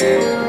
か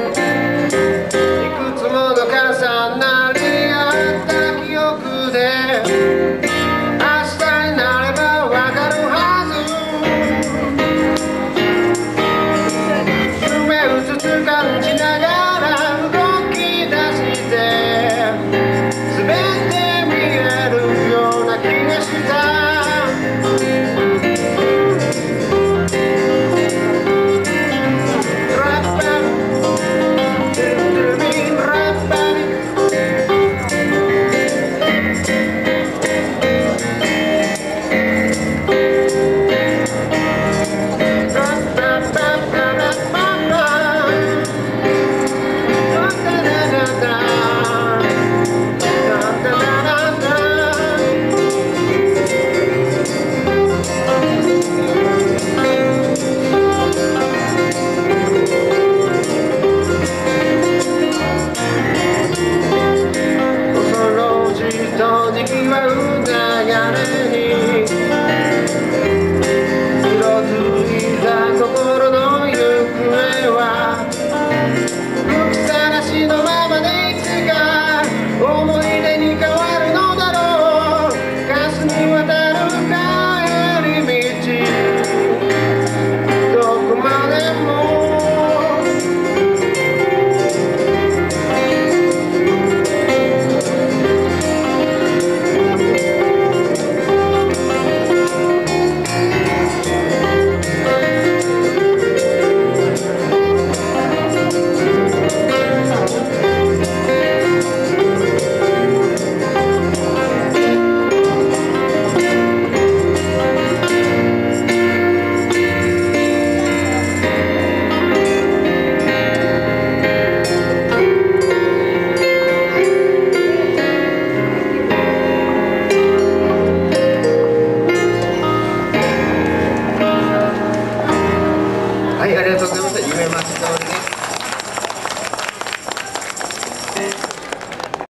pero